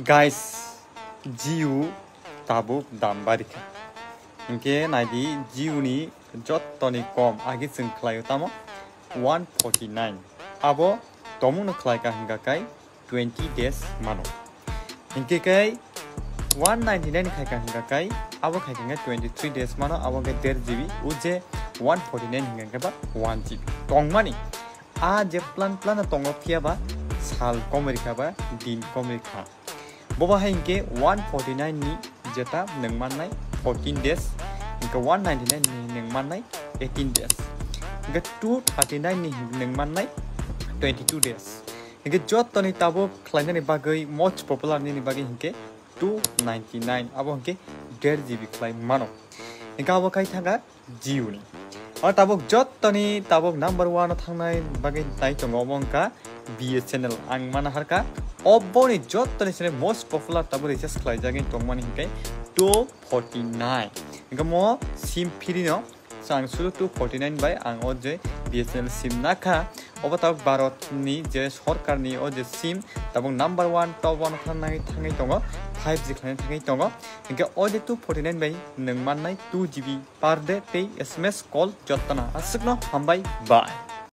guys jiu tabuk dambarika inke naidi jiu ni jottoni kom agi sing khlayo tamo 149 abo tomu no khlai ka hinga kai 20 days mano inke kai 199 khai ka hinga kai abo khai ka 23 days mano abo ke 1.5 GB uje 149 hinga ka ba 1 GB tongmani a je plan plan tongo kia ba sal komerika ba din komerika boba hinge 149 ni jeta nangmanai 14 days inka 199 ni nangmanai 18 days inka 239 ni nangmanai 22 days inka jot tani tabo khlaina ni bagai most popular ni ni bagai hinge 299 abo hinge 1.5 GB khlai mano inka abo kai thanga jiu আর তাবক যত Toni তাবক number one থাকনাই বাকি তাই তো অবংকা BSNL আং মানা হারকা অবনি যত তনি সেনে most popular তাবো recharge খাই জাগিন টংমানি হিংকাই টু ফর্টি নাইন ইনকা মো সিম ফিরি ন আং শুধু to BSNL SIM Naka Overtop Barot Ni Jess Horkar Ni OJ SIM Double Number One Top One Tanai Tangi Tongo Five Zikan Tangi Tongo and get OJ two forty nine by Nungman Night two GB per day pay SMS call Jotana Asigno Hambai Bye